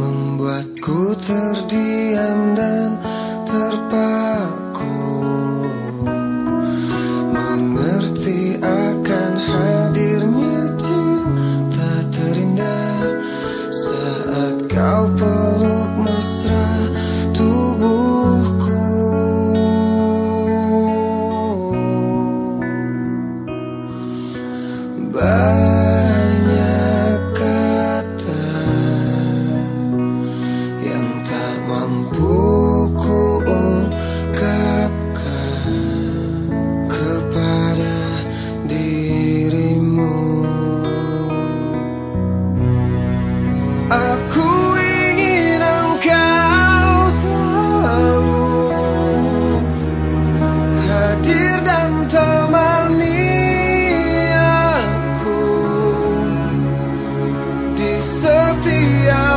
Membuatku terdiam dan terpaku Mengerti akan hadirnya cinta terindah Saat kau peluk mesra tubuhku Bye.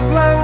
blind